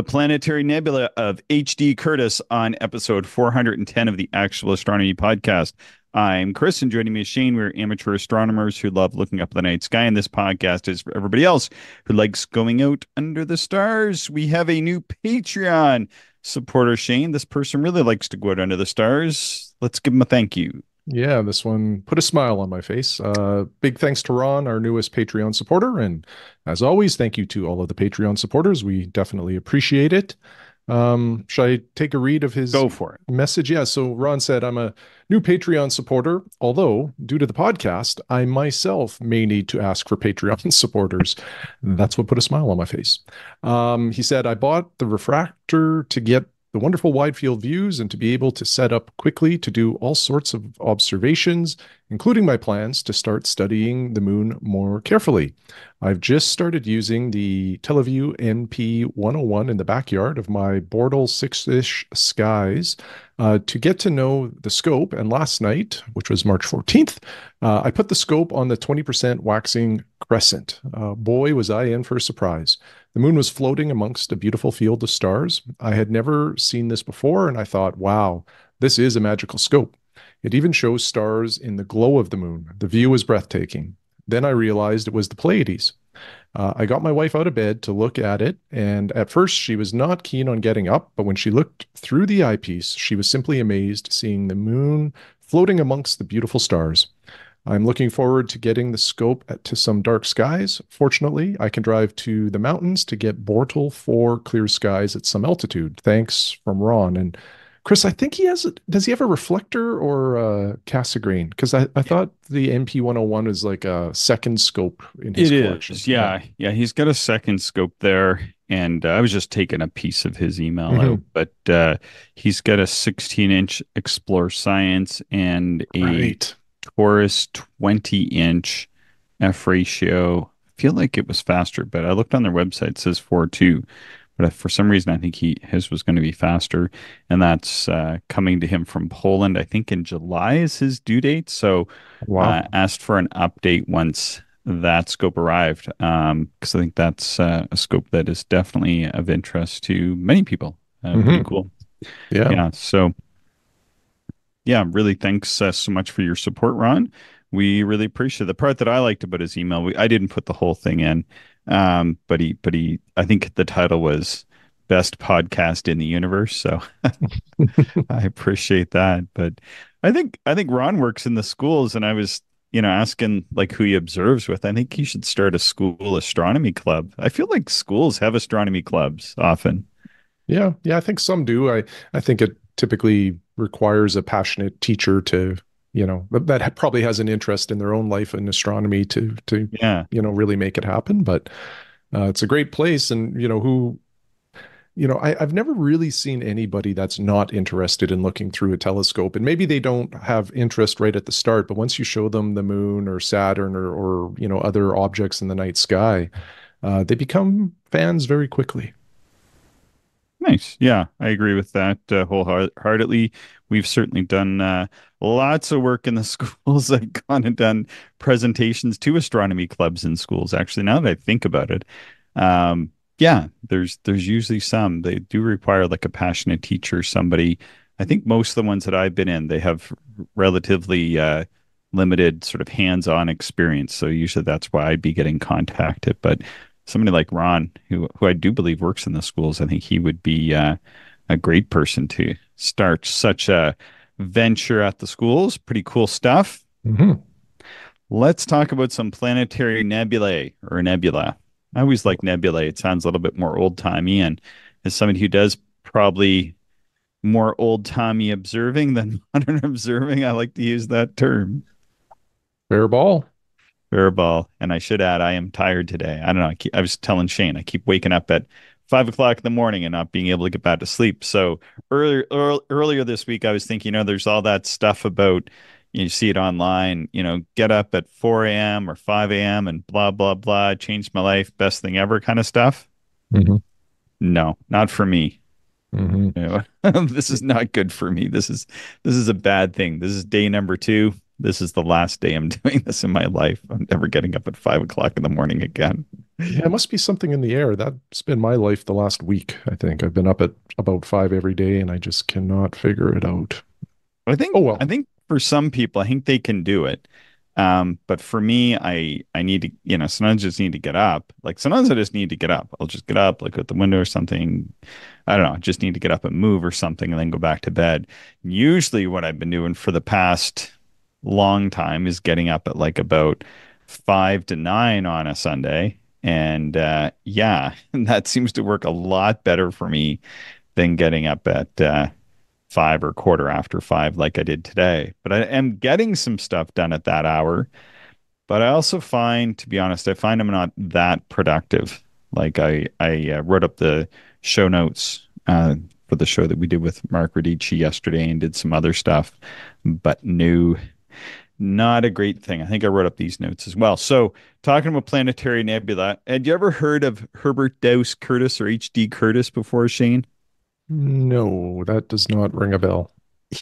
the planetary nebula of H.D. Curtis on episode 410 of the Actual Astronomy Podcast. I'm Chris, and joining me is Shane. We're amateur astronomers who love looking up the night sky, and this podcast is for everybody else who likes going out under the stars. We have a new Patreon supporter, Shane. This person really likes to go out under the stars. Let's give him a thank you. Yeah, this one put a smile on my face. Uh, big thanks to Ron, our newest Patreon supporter. And as always, thank you to all of the Patreon supporters. We definitely appreciate it. Um, should I take a read of his Go for it. message? Yeah. So Ron said, I'm a new Patreon supporter, although due to the podcast, I myself may need to ask for Patreon supporters. That's what put a smile on my face. Um, he said, I bought the refractor to get the wonderful wide field views and to be able to set up quickly to do all sorts of observations, including my plans to start studying the moon more carefully. I've just started using the TeleVue NP 101 in the backyard of my Bortle 6 ish skies uh, to get to know the scope. And last night, which was March 14th, uh, I put the scope on the 20% waxing crescent. Uh, boy, was I in for a surprise. The moon was floating amongst a beautiful field of stars. I had never seen this before, and I thought, wow, this is a magical scope. It even shows stars in the glow of the moon. The view was breathtaking. Then I realized it was the Pleiades. Uh, I got my wife out of bed to look at it, and at first she was not keen on getting up, but when she looked through the eyepiece, she was simply amazed seeing the moon floating amongst the beautiful stars. I'm looking forward to getting the scope at, to some dark skies. Fortunately, I can drive to the mountains to get Bortle for clear skies at some altitude. Thanks from Ron. And Chris, I think he has. Does he have a reflector or a Cassegrain? Because I, I thought the NP 101 is like a second scope in his It collection. is, yeah, yeah. He's got a second scope there, and uh, I was just taking a piece of his email Mhm. out, but uh, he's got a 16-inch Explore Science and a Right. Taurus 20-inch f ratio. I feel like it was faster, but I looked on their website; it says 4.2. But for some reason, I think he his was going to be faster, and that's uh, coming to him from Poland. I think in July is his due date. So Wow. uh, asked for an update once that scope arrived because I think that's uh, a scope that is definitely of interest to many people. Uh, Pretty Mhm. cool. yeah. Yeah. So, yeah, really thanks uh, so much for your support, Ron. We really appreciate the part that I liked about his email. We, I didn't put the whole thing in, um, but he, but he, I think the title was best podcast in the universe. So I appreciate that. But I think, I think Ron works in the schools, and I was, you know, asking like who he observes with. I think he should start a school astronomy club. I feel like schools have astronomy clubs often. Yeah, yeah, I think some do. I I think it typically requires a passionate teacher to, you know, that, probably has an interest in their own life in astronomy to to Yeah. you know really make it happen. But uh, it's a great place, and you know who, you know, I, I've never really seen anybody that's not interested in looking through a telescope, and maybe they don't have interest right at the start, but once you show them the moon or Saturn or or you know other objects in the night sky, uh, they become fans very quickly. Nice. Yeah, I agree with that uh, wholeheartedly. We've certainly done uh, lots of work in the schools. I've gone and done presentations to astronomy clubs in schools. Actually, now that I think about it, um, yeah, there's there's usually some. They do require like a passionate teacher, somebody. I think most of the ones that I've been in, they have relatively uh, limited sort of hands-on experience. So usually that's why I'd be getting contacted. But somebody like Ron, who who I do believe works in the schools, I think he would be uh, a great person to start such a venture at the schools. Pretty cool stuff. Mhm. Let's talk about some planetary nebulae or nebula. I always like nebulae. It sounds a little bit more old timey, and as somebody who does probably more old timey observing than modern observing, I like to use that term. Fair ball. Ball. And I should add, I am tired today. I don't know. I, keep, I was telling Shane, I keep waking up at five o'clock in the morning and not being able to get back to sleep. So earlier, earl- earlier this week, I was thinking, you know, there's all that stuff about you see it online, you know, get up at 4 a.m. or 5 a.m. and blah, blah, blah, changed my life, best thing ever kind of stuff. Mhm. No, not for me. Mhm. You know, this is not good for me. This is this is a bad thing. This is day number two. This is the last day I'm doing this in my life. I'm never getting up at five o'clock in the morning again. Yeah, it must be something in the air. That's been my life the last week, I think. I've been up at about five every day and I just cannot figure it out. I think Oh think I think for some people, I think they can do it. Um, but for me, I I need to, you know, sometimes I just need to get up. Like sometimes I just need to get up. I'll just get up, look at the window or something. I don't know, just need to get up and move or something and then go back to bed. Usually what I've been doing for the past long time is getting up at like about five to nine on a Sunday. And uh yeah, that seems to work a lot better for me than getting up at uh five or quarter after five like I did today. But I am getting some stuff done at that hour. But I also find, to be honest, I find I'm not that productive. Like I, I uh, wrote up the show notes uh, for the show that we did with Mark Radici yesterday and did some other stuff. But no, not a great thing. I think I wrote up these notes as well. So talking about planetary nebula, had you ever heard of Heber Doust Curtis or H.D. Curtis before, Shane? No, that does not ring a bell.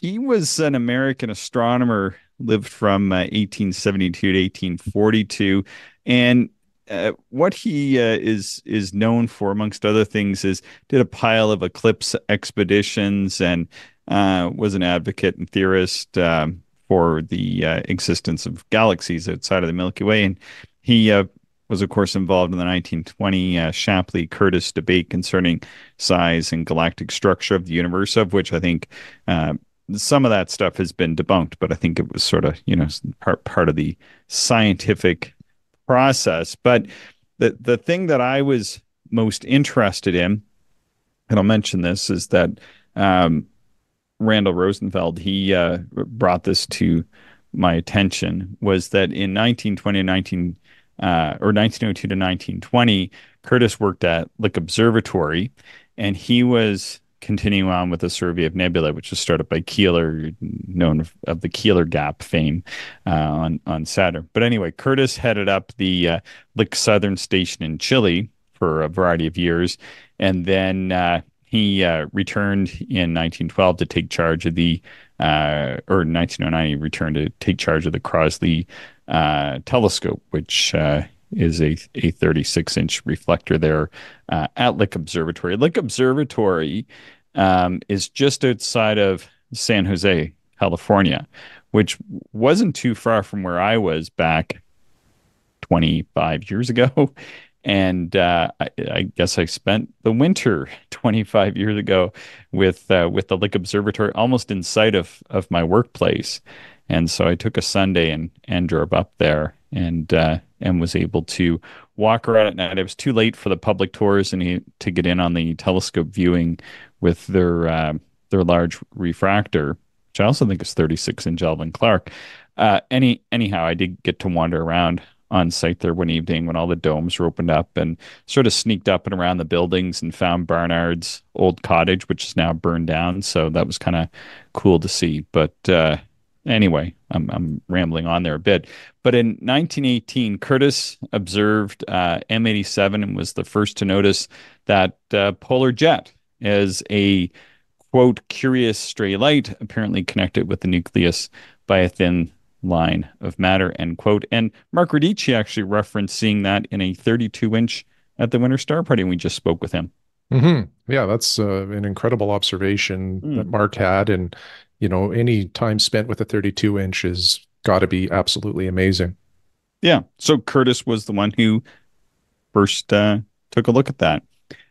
He was an American astronomer, lived from uh, 1872 to 1842, and uh, what he uh, is is known for, amongst other things, is did a pile of eclipse expeditions and uh, was an advocate and theorist um, for the uh, existence of galaxies outside of the Milky Way. And he uh, was, of course, involved in the 1920 uh, Shapley-Curtis debate concerning size and galactic structure of the universe, of which I think uh, some of that stuff has been debunked, but I think it was sort of, you know, part part of the scientific process. But the the thing that I was most interested in, and I'll mention this, is that um, Randall Rosenfeld he uh, brought this to my attention was that in 1920 and 19 uh, or 1902 to 1920, Curtis worked at Lick Observatory, and he was continuing on with the survey of nebula, which was started by Keeler, known of, of the Keeler Gap fame uh, on on Saturn. But anyway, Curtis headed up the uh, Lick Southern Station in Chile for a variety of years, and then uh, he uh, returned in 1912 to take charge of the, uh, or 1909 he returned to take charge of the Crossley uh, telescope, which uh, is a, a 36 inch reflector there uh, at Lick Observatory. Lick Observatory um, is just outside of San Jose, California, which wasn't too far from where I was back 25 years ago. And uh, I, I, guess I spent the winter 25 years ago with uh, with the Lick Observatory almost in sight of of my workplace. And so I took a Sunday and and drove up there and uh, and was able to walk around at night. It was too late for the public tours and to get in on the telescope viewing with their uh, their large refractor, which I also think is 36 inch Alvan Clark. Uh, any anyhow, I did get to wander around on site there one evening when all the domes were opened up and sort of sneaked up and around the buildings and found Barnard's old cottage, which is now burned down. So that was kind of cool to see. But uh, anyway, I'm, I'm rambling on there a bit. But in 1918, Curtis observed uh, M87 and was the first to notice that uh, polar jet as a quote curious stray light apparently connected with the nucleus by a thin line of matter, end quote. And Mark Radici actually referenced seeing that in a 32 inch at the Winter Star Party, and we just spoke with him. Mm-hmm. Yeah, that's uh, an incredible observation that Mm. Mark had. And, you know, any time spent with a 32 inch has got to be absolutely amazing. Yeah. So Curtis was the one who first uh, took a look at that.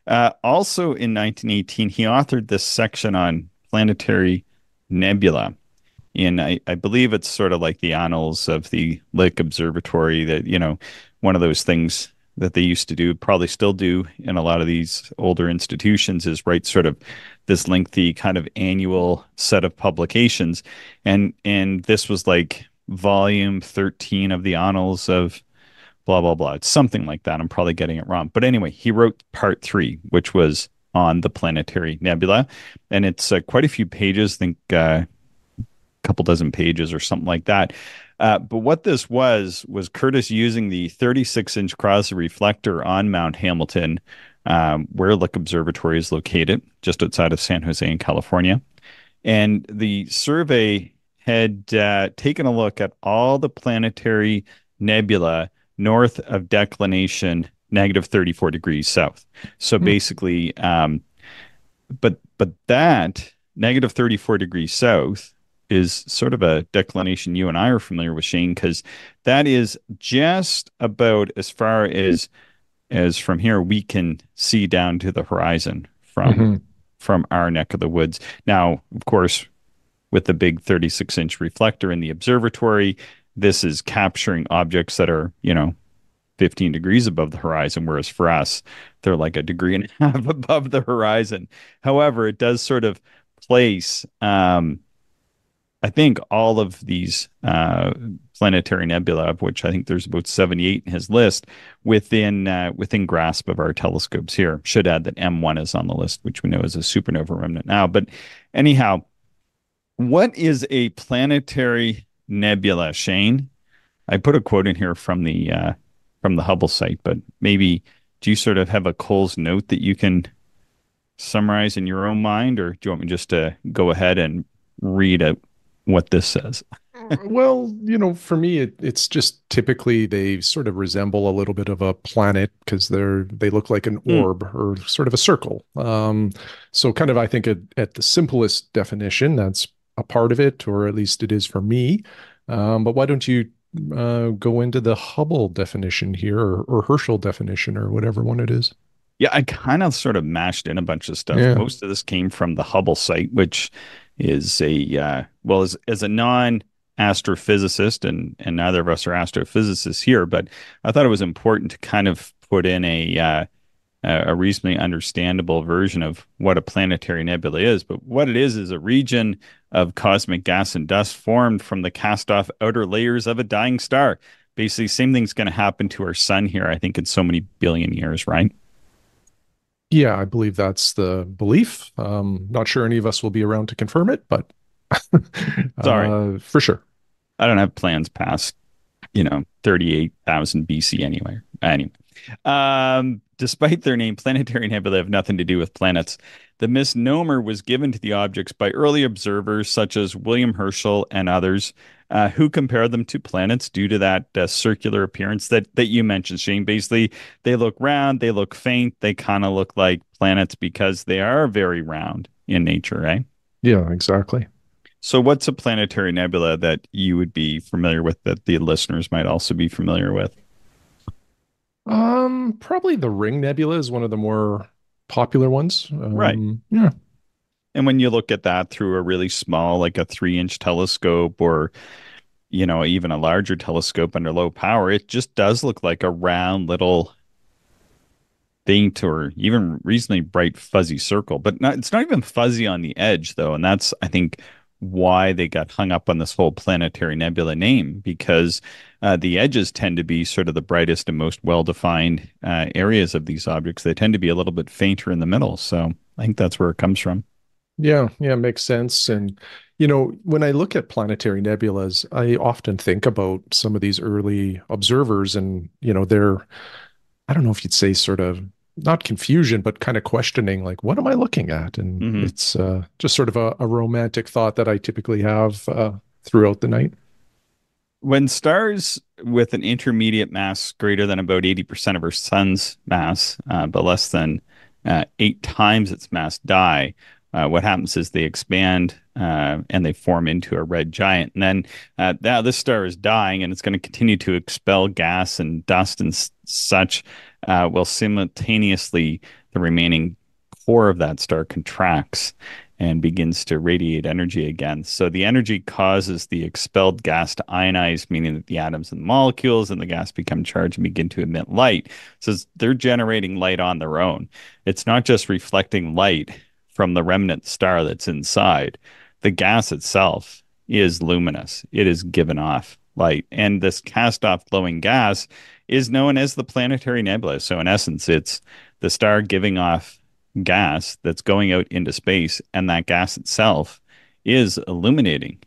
Uh, also in 1918, he authored this section on planetary nebula. In I, I believe it's sort of like the annals of the Lick Observatory that, you know, one of those things that they used to do, probably still do in a lot of these older institutions, is write sort of this lengthy kind of annual set of publications. And and this was like volume 13 of the annals of blah blah blah. It's something like that. I'm probably getting it wrong. But anyway, he wrote part three, which was on the planetary nebula, and it's uh, quite a few pages. I think uh, couple dozen pages or something like that. Uh, but what this was was Curtis using the 36 inch Crossley reflector on Mount Hamilton, um, where Lick Observatory is located, just outside of San Jose in California. And the survey had uh, taken a look at all the planetary nebula north of declination negative 34 degrees south. So Hmm. basically, um, but but that negative 34 degrees south is sort of a declination you and I are familiar with, Shane, because that is just about as far as as from here we can see down to the horizon from Mhm. from our neck of the woods. Now, of course, with the big 36 inch reflector in the observatory, this is capturing objects that are, you know, 15 degrees above the horizon, whereas for us, they're like a degree and a half above the horizon. However, it does sort of place, um, I think, all of these uh, planetary nebula, of which I think there's about 78 in his list, within uh, within grasp of our telescopes here. Should add that M1 is on the list, which we know is a supernova remnant now. But anyhow, what is a planetary nebula, Shane? I put a quote in here from the uh, from the Hubble site, but maybe do you sort of have a Cole's note that you can summarize in your own mind, or do you want me just to go ahead and read out what this says? Well, you know, for me, it, it's just typically they sort of resemble a little bit of a planet because they're they look like an Hmm. orb or sort of a circle. Um, so, kind of, I think at, at the simplest definition, that's a part of it, or at least it is for me. Um, but why don't you uh, go into the Hubble definition here, or, or Herschel definition, or whatever one it is? Yeah, I kind of sort of mashed in a bunch of stuff. Yeah. Most of this came from the Hubble site, which is a uh, well, as as a non astrophysicist, and and neither of us are astrophysicists here, but I thought it was important to kind of put in a uh, a reasonably understandable version of what a planetary nebula is. But what it is is a region of cosmic gas and dust formed from the cast-off outer layers of a dying star. Basically, same thing's going to happen to our sun here. I think in so many billion years, right? Yeah, I believe that's the belief. Um, not sure any of us will be around to confirm it, but Sorry. uh, for sure. I don't have plans past, you know, 38,000 BC anyway. Anyway, um, despite their name, planetary nebulae have nothing to do with planets. The misnomer was given to the objects by early observers such as William Herschel and others, uh, who compared them to planets due to that uh, circular appearance that that you mentioned, Shane. Basically, they look round, they look faint, they kind of look like planets because they are very round in nature, right? Yeah, exactly. So, what's a planetary nebula that you would be familiar with that the listeners might also be familiar with? Um, probably the Ring Nebula is one of the more popular ones. Um, Right. Yeah. And when you look at that through a really small, like a three inch telescope or, you know, even a larger telescope under low power, it just does look like a round little faint or even reasonably bright fuzzy circle. But not, it's not even fuzzy on the edge, though. And that's, I think, why they got hung up on this whole planetary nebula name because uh, the edges tend to be sort of the brightest and most well defined uh, areas of these objects. They tend to be a little bit fainter in the middle. So I think that's where it comes from. Yeah, yeah, makes sense. And you know, when I look at planetary nebulas, I often think about some of these early observers and, you know, they're I don't know if you'd say sort of not confusion, but kind of questioning, like, what am I looking at? And Mhm. it's uh, just sort of a, a romantic thought that I typically have uh, throughout the night. When stars with an intermediate mass greater than about 80% of our sun's mass, uh, but less than uh, eight times its mass die, uh, what happens is they expand uh, and they form into a red giant. And then uh, now this star is dying and it's going to continue to expel gas and dust and such, uh, while simultaneously the remaining core of that star contracts and begins to radiate energy again. So the energy causes the expelled gas to ionize, meaning that the atoms and molecules in the gas become charged and begin to emit light. So they're generating light on their own. It's not just reflecting light from the remnant star that's inside. The gas itself is luminous. It is given off light. And this cast off glowing gas is known as the planetary nebula. So in essence, it's the star giving off gas that's going out into space, and that gas itself is illuminating.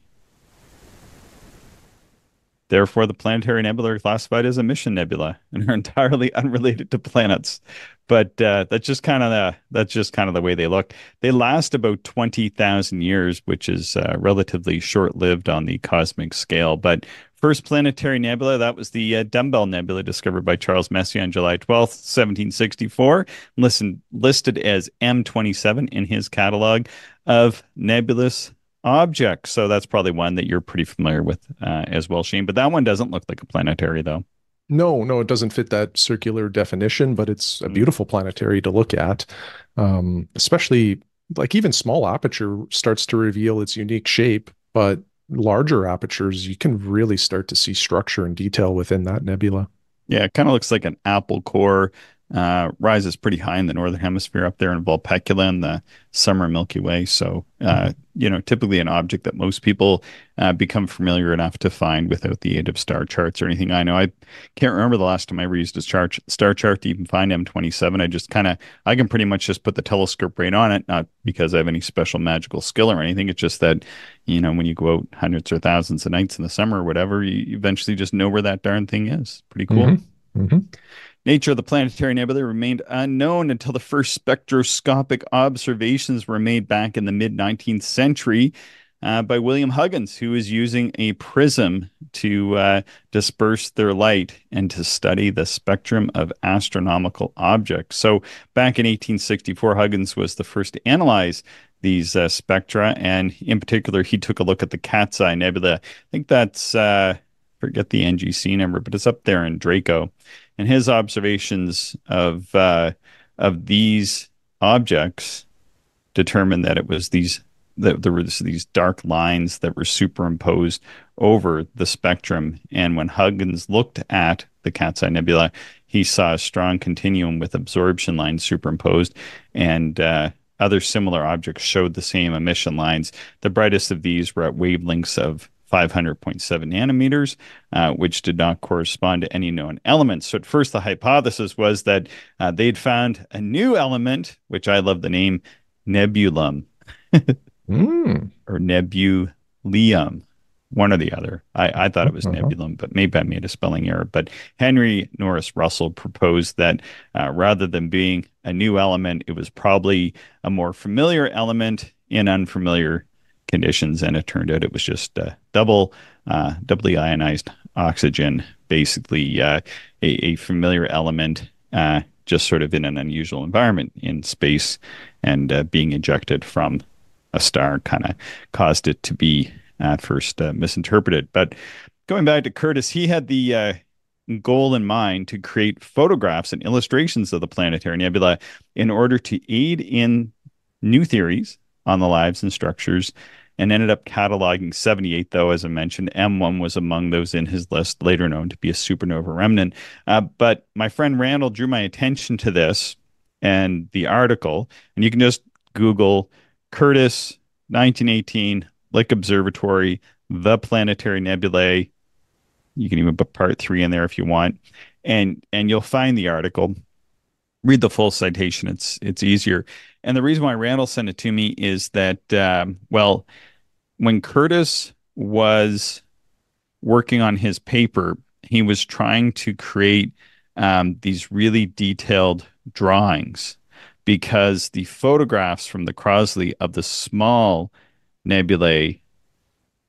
Therefore, the planetary nebula are classified as emission nebula and are entirely unrelated to planets. But uh, that's just kind of the that's just kind of the way they look. They last about twenty thousand years, which is uh, relatively short lived on the cosmic scale. But First planetary nebula, that was the uh, Dumbbell Nebula discovered by Charles Messier on July 12th, 1764, listen, listed as M27 in his catalog of nebulous objects. So that's probably one that you're pretty familiar with uh, as well, Shane. But that one doesn't look like a planetary, though. No, no, it doesn't fit that circular definition, but it's a Mm. beautiful planetary to look at. Um, especially like even small aperture starts to reveal its unique shape, but larger apertures, you can really start to see structure and detail within that nebula. Yeah, it kind of looks like an apple core. Uh, rises pretty high in the northern hemisphere up there in Vulpecula in the summer Milky Way. So, uh, you know, typically an object that most people uh, become familiar enough to find without the aid of star charts or anything. I know I can't remember the last time I ever used a star, star chart to even find M27. I just kind of, I can pretty much just put the telescope right on it, not because I have any special magical skill or anything. It's just that, you know, when you go out hundreds or thousands of nights in the summer or whatever, you eventually just know where that darn thing is. Pretty cool. Mhm. Mhm. Nature of the planetary nebula remained unknown until the first spectroscopic observations were made back in the mid 19th century uh, by William Huggins, who was using a prism to uh, disperse their light and to study the spectrum of astronomical objects. So, back in 1864, Huggins was the first to analyze these uh, spectra, and in particular, he took a look at the Cat's Eye Nebula. I think that's uh, forget the NGC number, but it's up there in Draco and his observations of uh, of these objects determined that it was these that there were these dark lines that were superimposed over the spectrum. And when Huggins looked at the Cat's Eye Nebula, he saw a strong continuum with absorption lines superimposed, and uh, other similar objects showed the same emission lines. The brightest of these were at wavelengths of 500.7 nanometers, uh, which did not correspond to any known elements. So, at first, the hypothesis was that uh, they'd found a new element, which I love the name nebulum Mm. or nebulium, one or the other. I, I thought it was Uh-huh. nebulum, but maybe I made a spelling error. But Henry Norris Russell proposed that uh, rather than being a new element, it was probably a more familiar element in unfamiliar conditions. And it turned out it was just uh, double, uh, doubly ionized oxygen, basically uh, a, a familiar element. Uh, just sort of in an unusual environment in space and uh, being ejected from a star kind of caused it to be at first uh, misinterpreted. But going back to Curtis, he had the goal in mind to create photographs and illustrations of the planetary nebula in order to aid in new theories on the lives and structures. And ended up cataloging 78, though, as I mentioned. M1 was among those in his list, later known to be a supernova remnant. Uh, but my friend Randall drew my attention to this and the article, and you can just Google Curtis 1918 Lick Observatory, the planetary nebulae. You can even put part three in there if you want, and and you'll find the article. Read the full citation; it's it's easier. And the reason why Randall sent it to me is that um, well, when Curtis was working on his paper, he was trying to create um, these really detailed drawings because the photographs from the Crossley of the small nebulae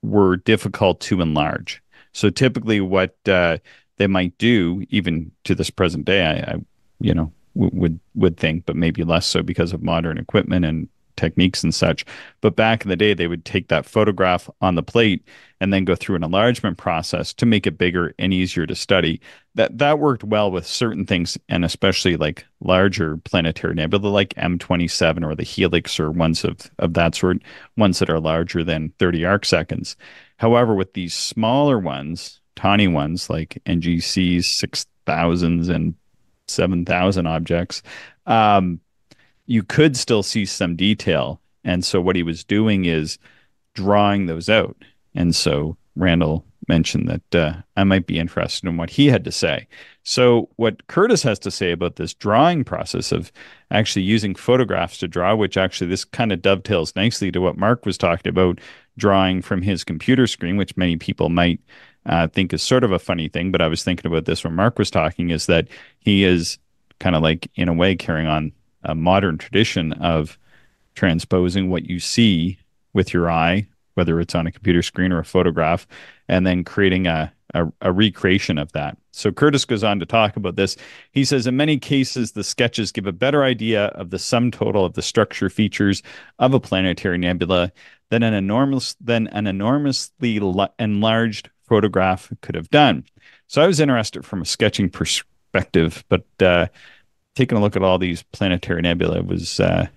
were difficult to enlarge. So typically, what uh, they might do, even to this present day, I, I you know, w- would would think, but maybe less so because of modern equipment and techniques and such. But back in the day, they would take that photograph on the plate and then go through an enlargement process to make it bigger and easier to study. That that worked well with certain things, and especially like larger planetary nebula, like M27 or the Helix or ones of of that sort, ones that are larger than 30 arc seconds. However, with these smaller ones, tiny ones like NGC's six thousands and seven thousand objects, um, you could still see some detail. And so what he was doing is drawing those out. And so Randall mentioned that uh, I might be interested in what he had to say. So what Curtis has to say about this drawing process of actually using photographs to draw, which actually this kind of dovetails nicely to what Mark was talking about drawing from his computer screen, which many people might uh, think is sort of a funny thing. But I was thinking about this when Mark was talking, is that he is kind of like in a way carrying on a modern tradition of transposing what you see with your eye, whether it's on a computer screen or a photograph, and then creating a, a, a, recreation of that. So Curtis goes on to talk about this. He says, in many cases, the sketches give a better idea of the sum total of the structure features of a planetary nebula than an enormous than an enormously enlarged photograph could have done. So I was interested from a sketching perspective, but uh, taking a look at all these planetary nebula was uh,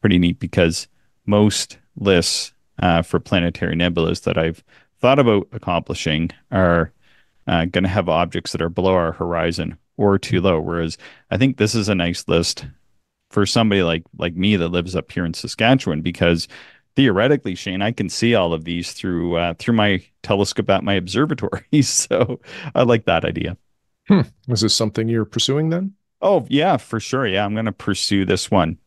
pretty neat because most lists uh, for planetary nebulas that I've thought about accomplishing are uh, going to have objects that are below our horizon or too low. Whereas I think this is a nice list for somebody like like me that lives up here in Saskatchewan because theoretically, Shane, I can see all of these through uh, through my telescope at my observatory. so I like that idea. Hmm. Is this something you're pursuing then? Oh yeah, for sure. Yeah, I'm going to pursue this one.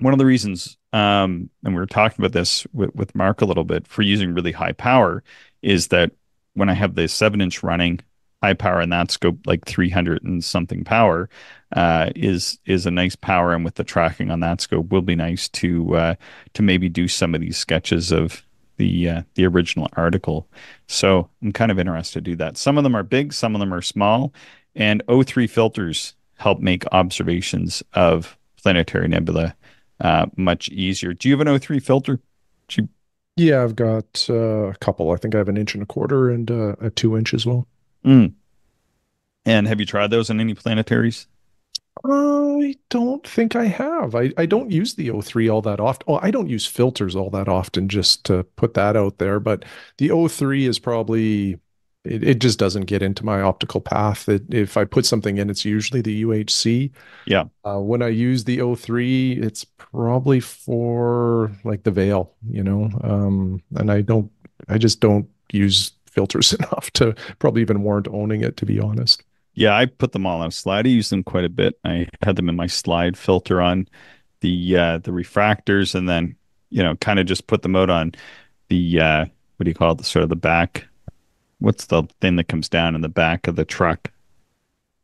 One of the reasons, um, and we were talking about this with, with Mark a little bit, for using really high power, is that when I have the seven inch running high power in that scope, like 300 and something power, uh, is is a nice power, and with the tracking on that scope, will be nice to uh, to maybe do some of these sketches of the uh, the original article. So I'm kind of interested to do that. Some of them are big, some of them are small, and O3 filters help make observations of planetary nebula uh, much easier. Do you have an O3 filter? You... Yeah, I've got uh, a couple. I think I have an inch and a quarter and uh, a two inch as well. Mm. And have you tried those on any planetaries? I don't think I have. I, I don't use the O3 all that often. Oh, I don't use filters all that often, just to put that out there. But the O3 is probably it, it just doesn't get into my optical path. It, if I put something in, it's usually the UHC. Yeah. Uh, when I use the O3, it's probably for like the veil, you know. Um, and I don't, I just don't use filters enough to probably even warrant owning it, to be honest. Yeah, I put them all on a slide. I use them quite a bit. I had them in my slide filter on the uh, the refractors, and then you know, kind of just put them out on the uh, what do you call it? The sort of the back. What's the thing that comes down in the back of the truck?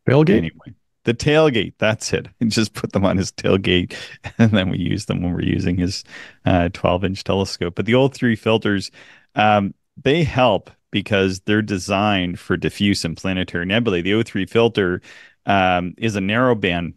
Tailgate. Anyway, the tailgate. That's it. And just put them on his tailgate, and then we use them when we're using his uh, 12 inch telescope. But the O3 filters, um, they help because they're designed for diffuse and planetary nebulae. The O3 filter um, is a narrowband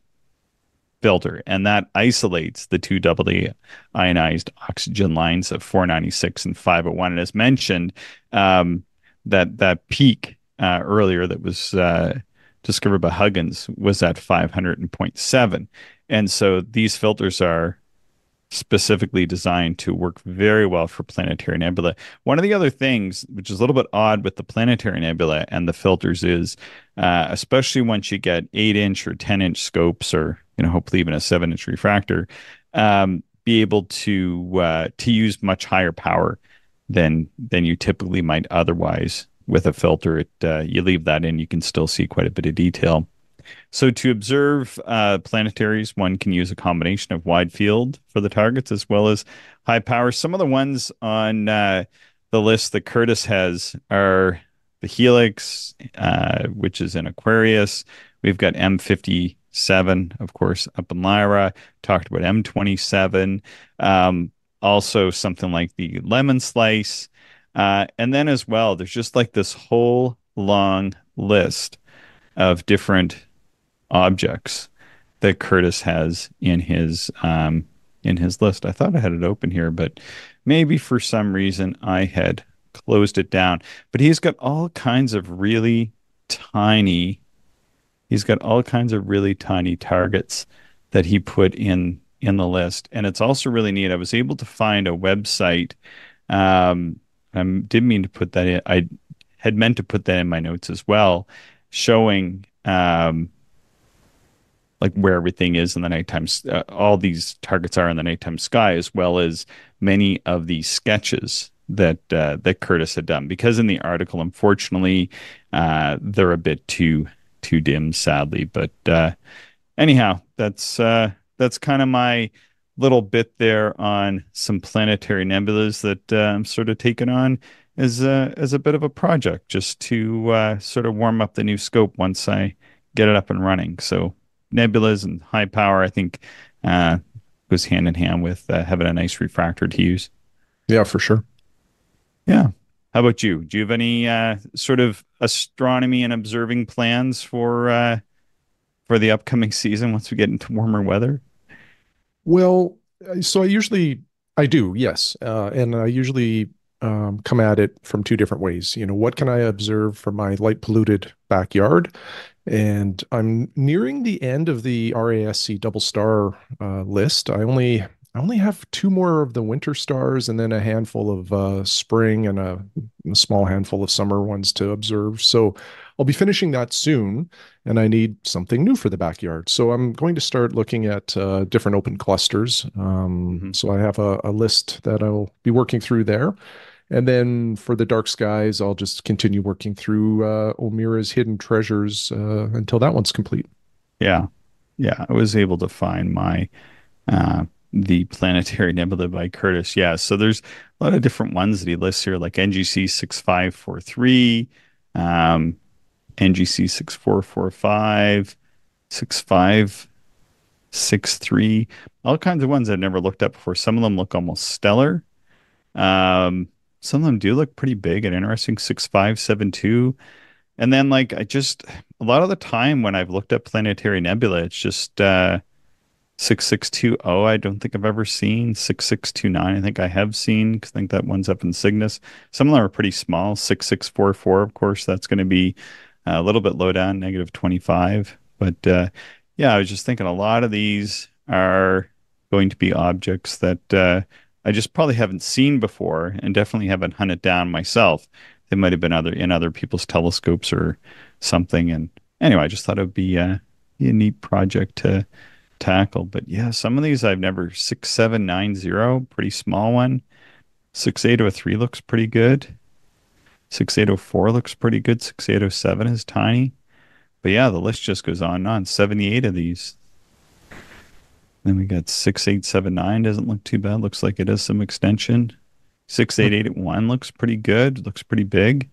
filter, and that isolates the two doubly ionized oxygen lines of 496 and 501. And as mentioned, um, that that peak uh, earlier that was uh, discovered by Huggins was at 500.7. And so these filters are specifically designed to work very well for planetary nebula. One of the other things, which is a little bit odd with the planetary nebula and the filters, is uh, especially once you get eight inch or 10 inch scopes, or you know, hopefully even a seven inch refractor, um, be able to uh, to use much higher power than than you typically might otherwise with a filter. It uh, you leave that in, you can still see quite a bit of detail. So to observe uh, planetaries, one can use a combination of wide field for the targets as well as high power. Some of the ones on uh, the list that Curtis has are the Helix, uh, which is in Aquarius. We've got M57, of course, up in Lyra. Talked about M27. Um, also, something like the Lemon Slice. Uh, and then as well, there's just like this whole long list of different objects that Curtis has in his um, in his list. I thought I had it open here, but maybe for some reason I had closed it down. But he's got all kinds of really tiny. He's got all kinds of really tiny targets that he put in in the list, and it's also really neat. I was able to find a website. Um, I didn't mean to put that in. I had meant to put that in my notes as well, showing um, like where everything is in the nighttime, uh, all these targets are in the nighttime sky, as well as many of the sketches that uh, that Curtis had done. Because in the article, unfortunately, uh, they're a bit too too dim, sadly. But uh, anyhow, that's uh, that's kind of my little bit there on some planetary nebulas that uh, I'm sort of taking on as a, as a bit of a project, just to sort of warm up the new scope once I get it up and running. So nebulas and high power, I think, uh, goes hand in hand with uh, having a nice refractor to use. Yeah, for sure. Yeah. How about you? Do you have any uh, sort of astronomy and observing plans for uh, for the upcoming season once we get into warmer weather? Well, so I usually I do, yes, uh, and I usually um, come at it from two different ways. You know, what can I observe from my light polluted backyard? And I'm nearing the end of the RASC double star uh, list. I only I only have two more of the winter stars and then a handful of uh, spring and a, a, small handful of summer ones to observe. So I'll be finishing that soon, and I need something new for the backyard. So I'm going to start looking at uh, different open clusters. Um, mm-hmm. So I have a, a list that I'll be working through there. And then for the dark skies, I'll just continue working through uh, O'Meara's hidden treasures uh, until that one's complete. Yeah. Yeah. I was able to find my uh, the planetary nebula by Curtis. Yeah. So there's a lot of different ones that he lists here, like NGC 6543, um, NGC 6445, 6563, all kinds of ones I've never looked at before. Some of them look almost stellar. Um, some of them do look pretty big and interesting. 6572 and then like i just a lot of the time when i've looked at planetary nebula it's just uh 6620 i don't think i've ever seen. 6629 i think i have seen i think that one's up in cygnus. Some of them are pretty small. 6644 of course that's going to be a little bit low down negative 25 but uh yeah i was just thinking a lot of these are going to be objects that uh I just probably haven't seen before and definitely haven't hunted down myself. They might have been other in other people's telescopes or something. And anyway, I just thought it would be a, be a neat project to tackle. But yeah, some of these I've never six seven nine zero, pretty small one. Six eight oh three looks pretty good. Six eight oh four looks pretty good. Six eight oh seven is tiny. But yeah, the list just goes on and on. Seventy eight of these. Then we got 6879 doesn't look too bad. Looks like it has some extension. 68881 looks pretty good. Looks pretty big.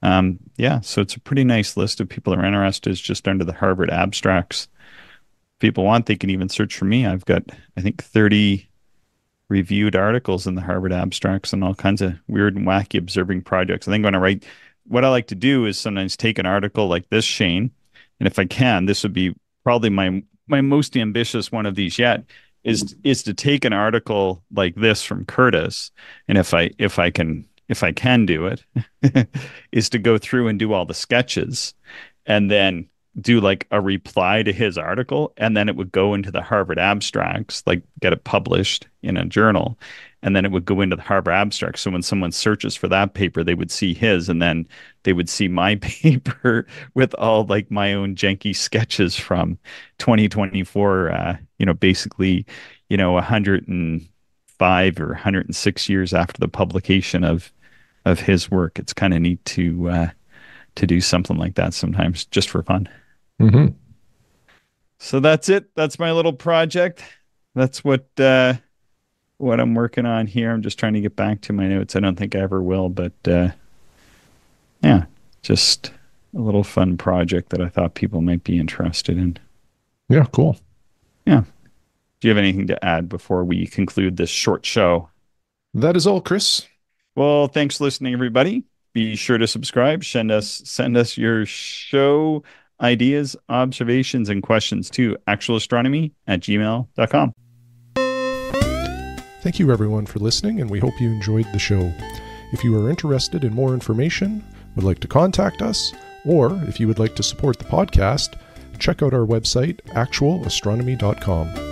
Um, yeah, so it's a pretty nice list of people that are interested. It's just under the Harvard abstracts. If people want, they can even search for me. I've got, I think, 30 reviewed articles in the Harvard abstracts and all kinds of weird and wacky observing projects. I think when I write, what I like to do is sometimes take an article like this, Shane, and if I can, this would be probably my my most ambitious one of these yet is is to take an article like this from Curtis, and if I if I can if I can do it, is to go through and do all the sketches, and then do like a reply to his article, and then it would go into the Harvard abstracts, like get it published in a journal, and then it would go into the Harvard abstracts. So when someone searches for that paper, they would see his, and then they would see my paper with all like my own janky sketches from 2024. Uh, you know, basically, you know, 105 or 106 years after the publication of of his work. It's kind of neat to uh, to do something like that sometimes, just for fun. Mm-hmm. So that's it. That's my little project. That's what. Uh, what I'm working on here. I'm just trying to get back to my notes. I don't think I ever will, but uh, yeah, just a little fun project that I thought people might be interested in. Yeah, cool. Yeah. Do you have anything to add before we conclude this short show? That is all, Chris. Well, thanks for listening, everybody. Be sure to subscribe. Send us send us your show ideas, observations, and questions to actualastronomy at gmail.com. Thank you, everyone, for listening, and we hope you enjoyed the show. If you are interested in more information, would like to contact us, or if you would like to support the podcast, check out our website, actualastronomy.com.